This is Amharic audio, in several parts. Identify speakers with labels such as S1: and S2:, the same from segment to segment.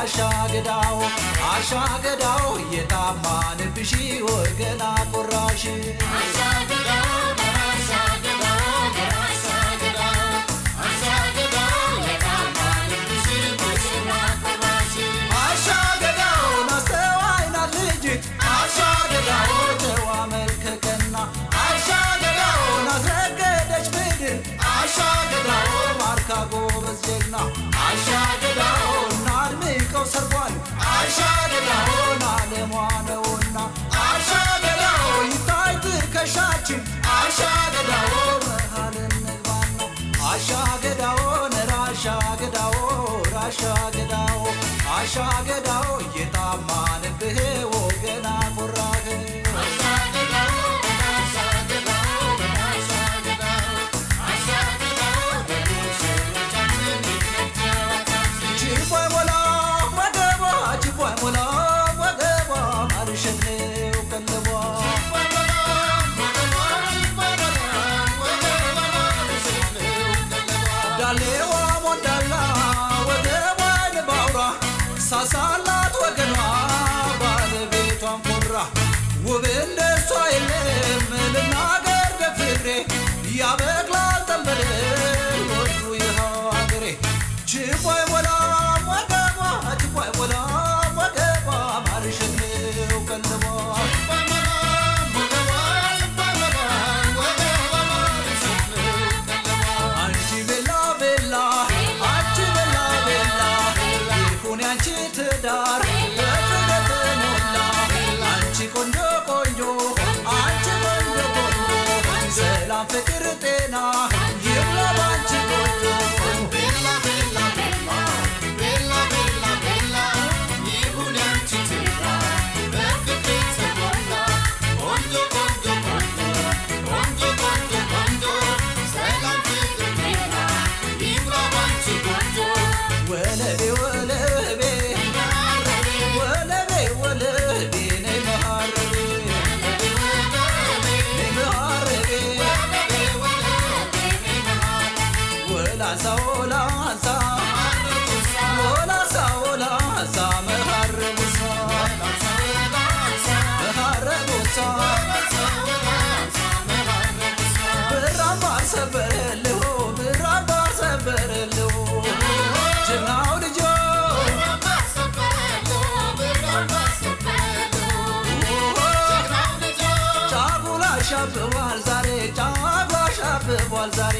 S1: አሻገዳው አሻገዳው የታማንብሽ ወገና ቆራሽ አሻገዳዎ መሃል እንግባና አሻገዳዎ ነራ አሻገዳዎ ራሻገዳዎ አሻገዳዎ የጣ ሳሳላት ወገኗ ባለቤቷን ኮራ። ውብ እንደሷ የለም ልናገር በፍቅሬ ያበቅላ ዛሬ ጫጓ ሻብቧል ዛሬ።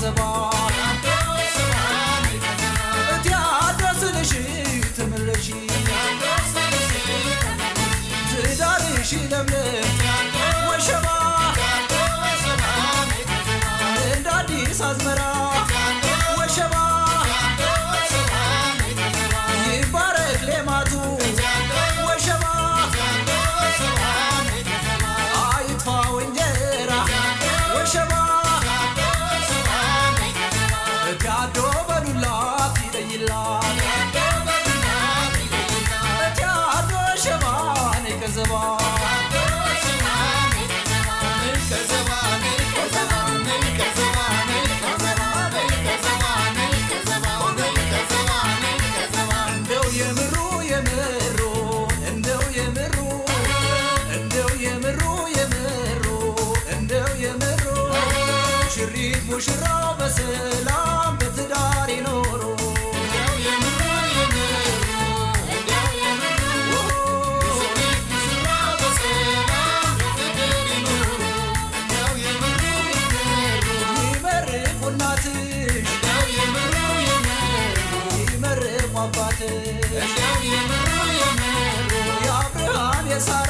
S1: reservoir. Yes,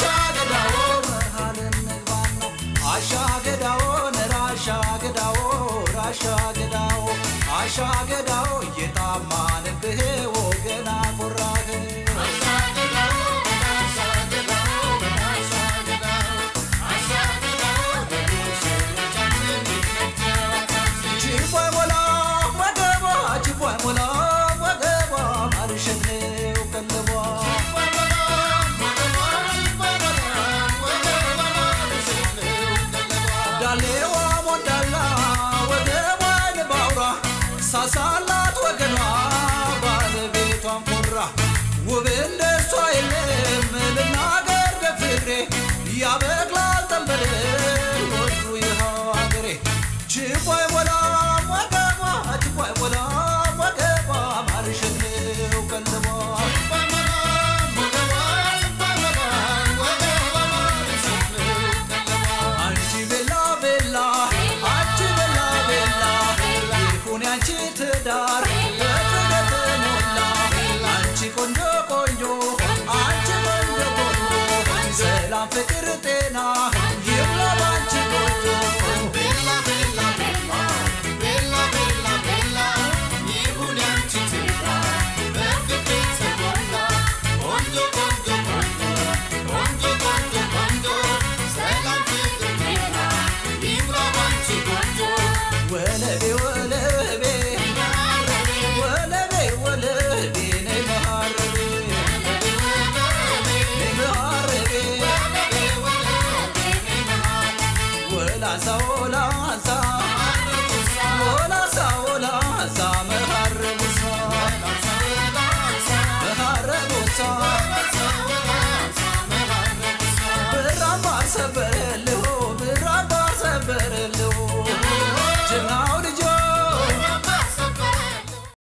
S1: አሻገዳዎ መሃል እንግባና አሻገዳዎ ነራሻገዳዎ ራሻገዳዎ አሻገዳዎ እየጣማንብህ ወገና साल soul.